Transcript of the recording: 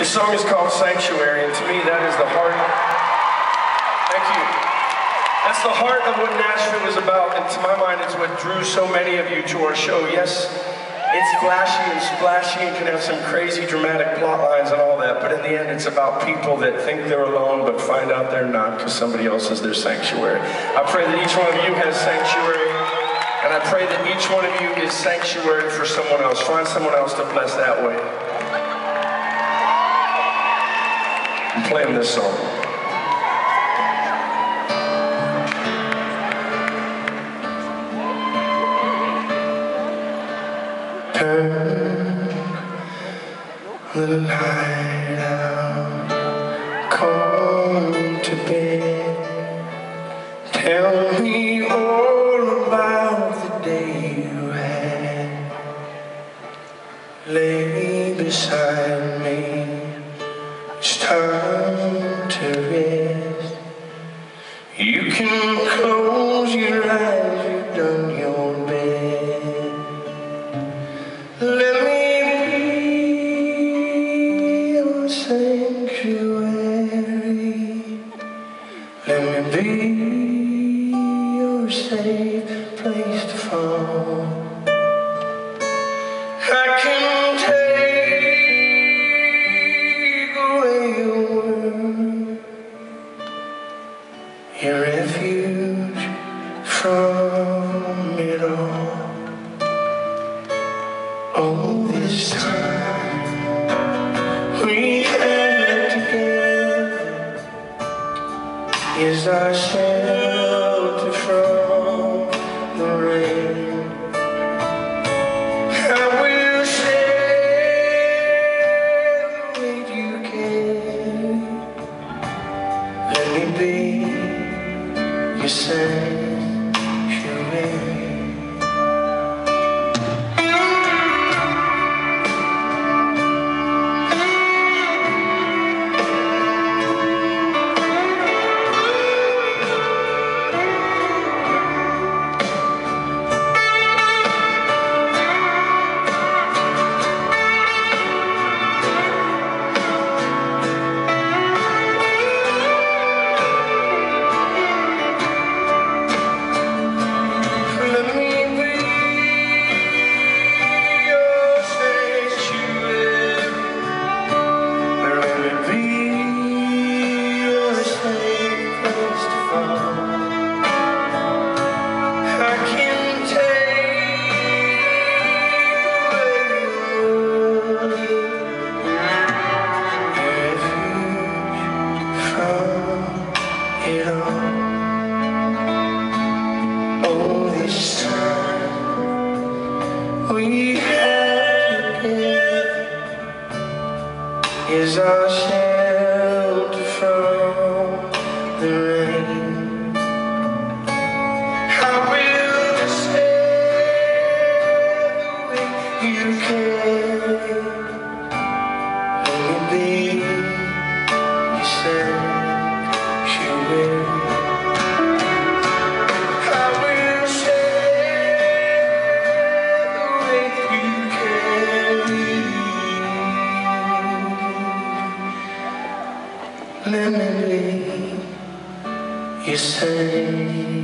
This song is called Sanctuary, and to me, that is the heart. Thank you. That's the heart of what Nashville is about, and to my mind, it's what drew so many of you to our show. Yes, it's flashy and splashy and can have some crazy dramatic plot lines and all that, but in the end, it's about people that think they're alone but find out they're not because somebody else is their sanctuary. I pray that each one of you has sanctuary, and I pray that each one of you is sanctuary for someone else. Find someone else to bless that way. I'm playing this song. Turn the light out, come It's time to rest. You can close your eyes, you've done your best. Let me be your sanctuary. Let me be your safe your refuge from it all. All this time we had together is our shelter be we had together is our shelter Let me be your sanctuary.